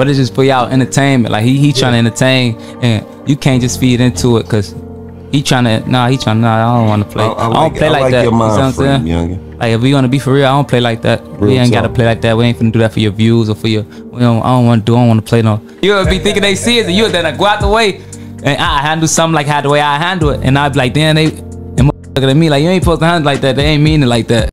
but it's just for y'all entertainment. Like he he trying to entertain, and you can't just feed into it because he trying to. Nah, he trying. Nah, I don't want to play. I- I, I don't play I like, like that. You know what I'm saying? Like if we want to be for real, I don't play like that. we ain't gotta play like that. We ain't finna do that for your views or for your. We don't. I don't want to do. I don't want to play no. You would be thinking they see it, and you would then go out the way, and I handle something like how the way I handle it, and I'd be like, damn, they. And looking at me like you ain't supposed to handle like that. They ain't mean it like that.